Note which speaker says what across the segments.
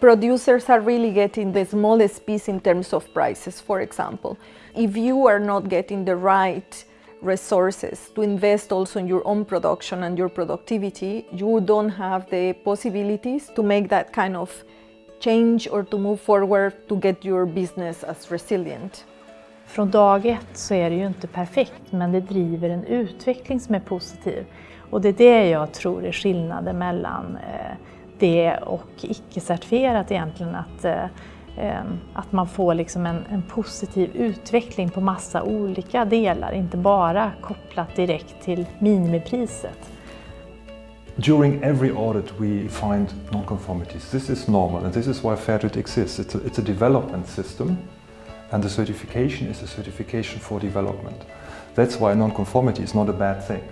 Speaker 1: producers are really getting the smallest piece in terms of prices, for example. If you are not getting the right resources to invest also in your own production and your productivity, you don't have the possibilities to make that kind of change or to move forward to get your business as resilient.
Speaker 2: Från dag ett så är det ju inte perfekt men det driver en utveckling som är positiv. Och det är det jag tror är skillnaden mellan eh, det och icke-certifierat egentligen. Att, eh, eh, att man får liksom en, en, positiv utveckling på massa olika delar, inte bara kopplat direkt till minimipriset.
Speaker 3: During every audit we find non-conformities. This is normal and this is why Fairtrade exists. It's a, it's a development system and the certification is a certification for development. That's why non-conformity is not a bad thing.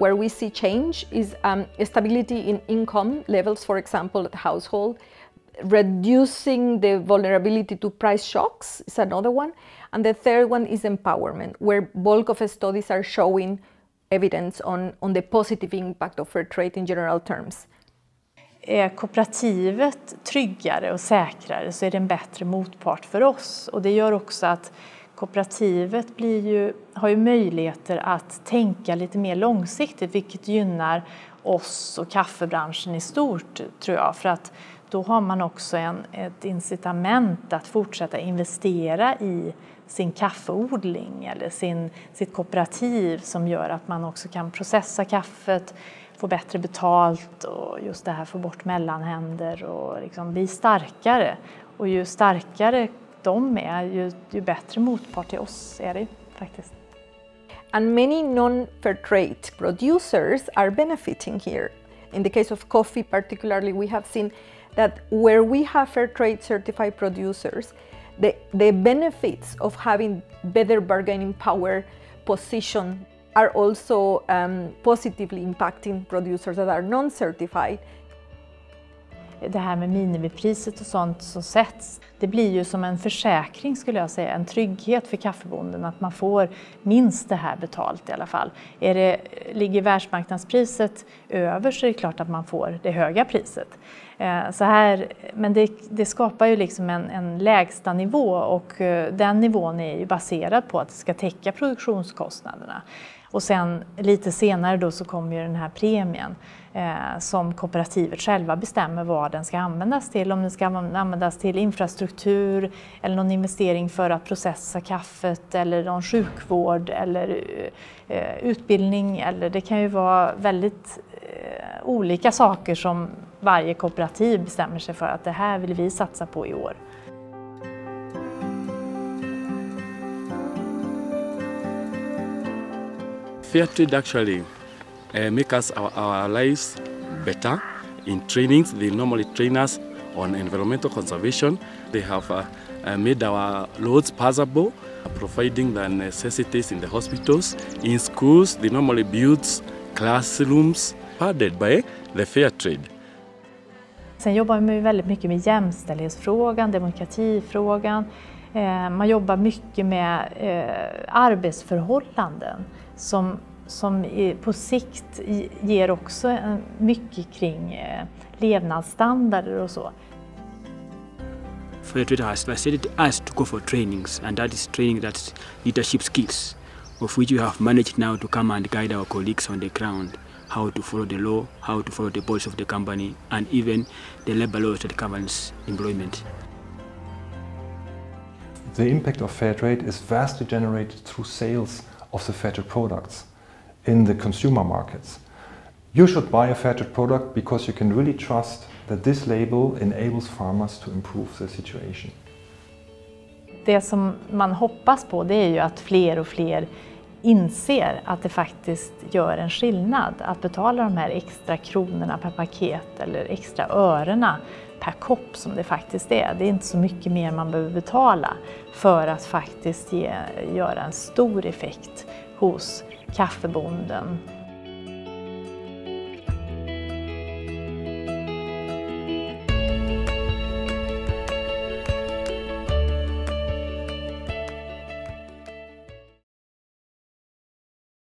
Speaker 1: Where we see change is um, stability in income levels, for example, at the household. Reducing the vulnerability to price shocks is another one. And the third one is empowerment, where bulk of studies are showing evidence on, on the positive impact of fair trade in general terms.
Speaker 2: Är kooperativet tryggare och säkrare så är det en bättre motpart för oss och det gör också att kooperativet blir ju, har ju möjligheter att tänka lite mer långsiktigt vilket gynnar oss och kaffebranschen i stort tror jag för att då har man också en, ett incitament att fortsätta investera i sin kaffeodling eller sin, sitt kooperativ som gör att man också kan processa kaffet, få bättre betalt och just det här få bort mellanhänder och liksom bli starkare. Och ju starkare de är, ju, ju bättre motpart till oss är det faktiskt.
Speaker 1: And many non-fair trade producers are benefiting here. In the case of coffee particularly, we have seen that where we have fair trade certified producers, the, the benefits of having better bargaining power position are also um, positively impacting producers that are non-certified.
Speaker 2: Det här med minimipriset och sånt som sätts, det blir ju som en försäkring skulle jag säga, en trygghet för kaffebonden att man får minst det här betalt i alla fall. Är det, ligger världsmarknadspriset över så är det klart att man får det höga priset. Eh, så här, men det, det skapar ju liksom en, en lägsta nivå och eh, den nivån är ju baserad på att det ska täcka produktionskostnaderna. Och sen lite senare då så kommer ju den här premien eh, som kooperativet själva bestämmer vad den ska användas till. Om den ska användas till infrastruktur eller någon investering för att processa kaffet eller någon sjukvård eller eh, utbildning eller det kan ju vara väldigt eh, olika saker som varje kooperativ bestämmer sig för att det här vill vi satsa på i år.
Speaker 4: Fair trade actually uh, make us our, our lives better in trainings. They normally train us on environmental conservation. They have uh, uh, made our roads passable, providing the necessities in the hospitals. In schools, they normally build classrooms funded by the fair trade.
Speaker 2: Sen jobbar man ju väldigt mycket med jämställdhetsfrågan, demokratifrågan. Eh, man jobbar mycket med eh, arbetsförhållanden som, som på sikt ger också mycket kring eh, levnadsstandarder och så.
Speaker 5: Fairtrade has facilitated us to go for trainings and that is training that's leadership skills of which we have managed now to come and guide our colleagues on the ground how to follow the law, how to follow the policy of the company and even the labor laws that governs employment.
Speaker 3: The impact of fair trade is vastly generated through sales of the fair products in the consumer markets. You should buy a fair product because you can really trust that this label enables farmers to improve their situation.
Speaker 2: Det som man hoppas på det är ju att fler och fler inser att det faktiskt gör en skillnad att betala de här extra kronorna per paket eller extra örena per kopp som det faktiskt är. Det är inte så mycket mer man behöver betala för att faktiskt ge, göra en stor effekt hos kaffebonden